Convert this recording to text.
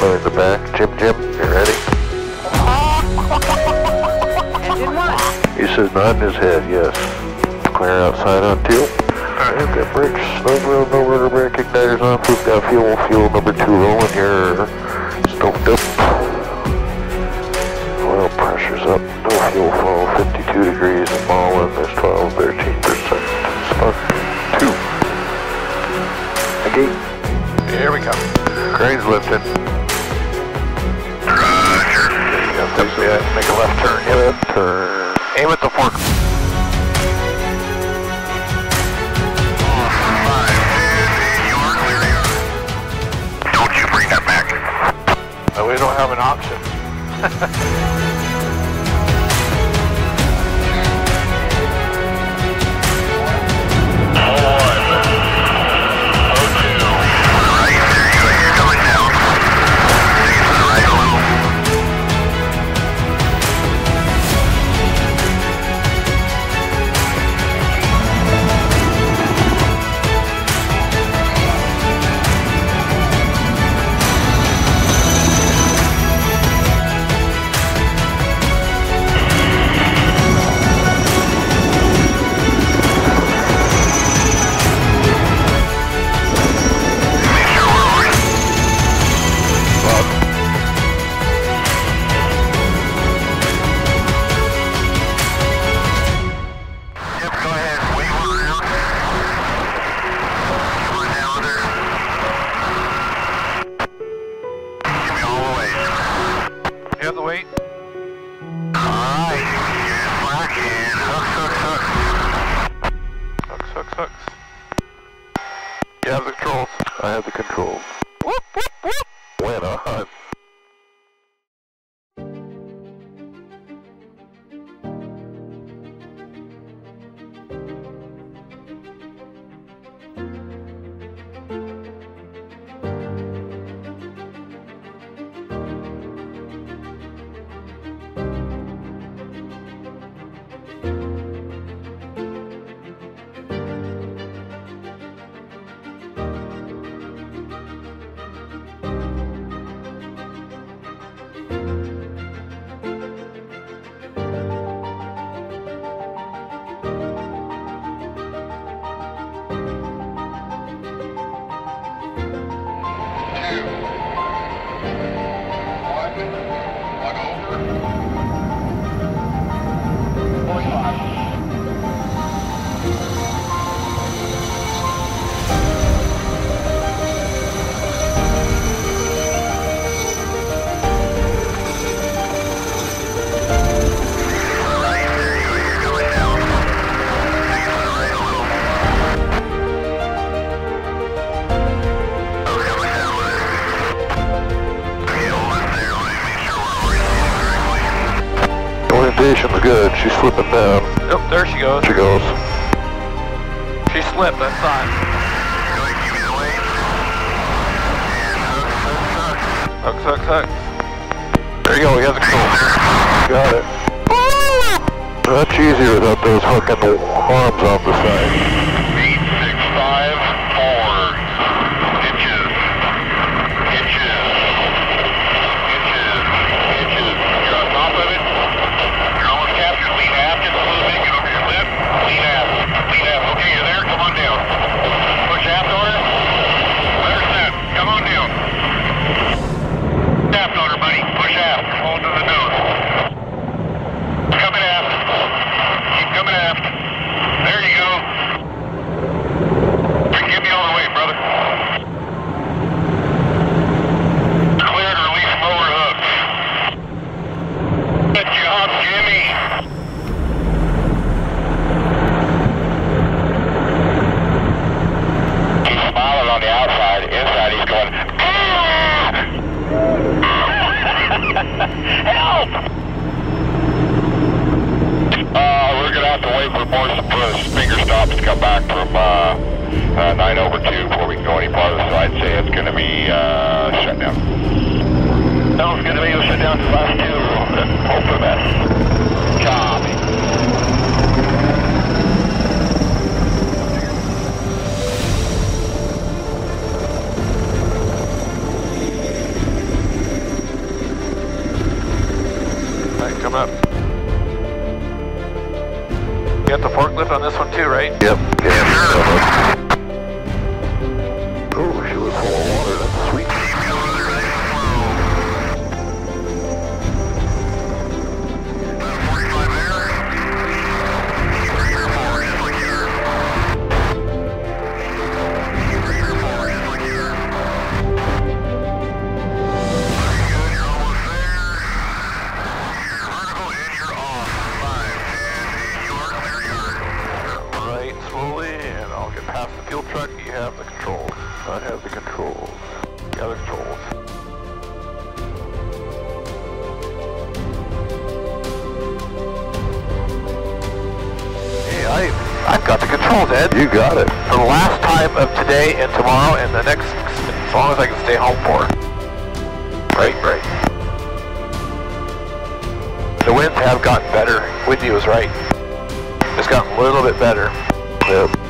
clear the back. Jip, Jip, you ready? He says not in his head, yes. Clear outside on two. Alright, we've got brakes, no wheel, no rudder brake, igniters off. We've got fuel, fuel number two rolling here. Stoked up. Oil pressure's up, no fuel flow, 52 degrees, a mile in, there's 12, 13%. Spark two. A. Here we come. Crane's lifted. Yeah, make a left turn. Yeah, left turn. Aim at the fork. Don't you bring that back. Uh, we don't have an option. Hooks. You have the controls. I have the controls. Right correctly. Good. She's slipping down. Nope, there she goes. She goes. She slipped, that's fine. Go ahead, give me the. And hook, hook, hook. There you go. We have the controls. Got it. Much easier without those fucking arms on the side. Uh, we're gonna have to wait for more for finger stops to come back from uh, uh, 9 over 2 before we can go any farther. So I'd say it's gonna be uh, shut down. No, it's gonna be shut down to last two. Hope for the best. Copy. Got the forklift on this one too, right? Yep. Yeah. Oh, I have the controls. The controls. Hey, I, I've got the controls, Ed. You got it. For the last time of today and tomorrow and the next, as long as I can stay home for. Right, right. The winds have gotten better. Windy was right. It's gotten a little bit better. Yep.